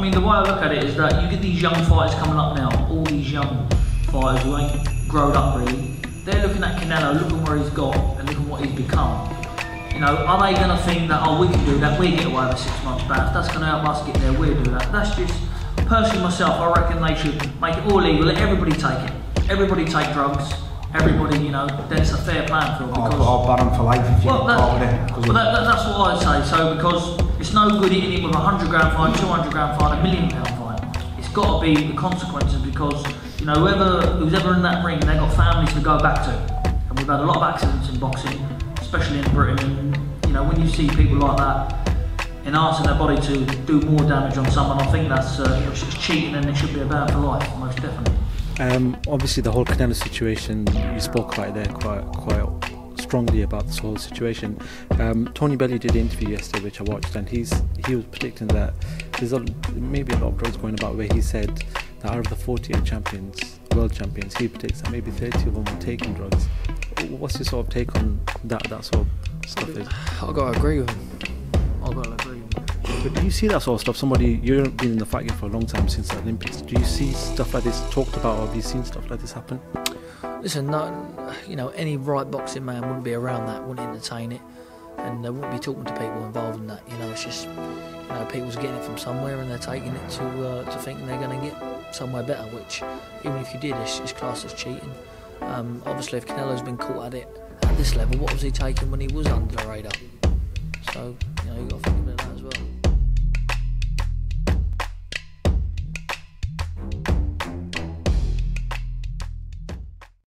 mean, the way I look at it is that you get these young fighters coming up now, all these young fighters who ain't grown up really. They're looking at Canelo, looking where he's got, and looking what he's become. You know, are they going to think that, oh, we can do that, we get away with six months back, that's going to help us get there, we'll do that. That's just, personally myself, I reckon they should make it all legal, let everybody take it. Everybody take drugs, everybody, you know, then it's a fair plan for them. Or, Because, or ban him for life if you well, get caught with that, well that, that, that's what I'd say. So because it's no good hitting it with a hundred grand fine, two hundred grand fine, a million pound fine. It's got to be the consequences because you know whoever who's ever in that ring, they've got families to go back to, and we've had a lot of accidents in boxing, especially in Britain. And you know when you see people like that enhancing their body to do more damage on someone, I think that's uh, it's cheating and it should be a ban for life, most definitely. Um, obviously, the whole Canelo situation, you spoke about there quite quite strongly about this whole situation. Um, Tony Bellew did an interview yesterday, which I watched, and he's he was predicting that there's a, maybe a lot of drugs going about where he said that out of the 48 champions, world champions, he predicts that maybe 30 of them were taking drugs. What's your sort of take on that that sort of stuff? Is? I gotta agree with him. But do you see that sort of stuff? Somebody you've been in the fight game for a long time since the Olympics. Do you see stuff like this talked about, or have you seen stuff like this happen? Listen, no, you know, any right boxing man wouldn't be around that, wouldn't entertain it, and they wouldn't be talking to people involved in that. You know, it's just, you know, people's getting it from somewhere and they're taking it to uh, to thinking they're going to get somewhere better. Which, even if you did, it's, it's classed as cheating. Um, obviously, if Canelo's been caught at it at this level, what was he taking when he was under the radar? So, you know, you got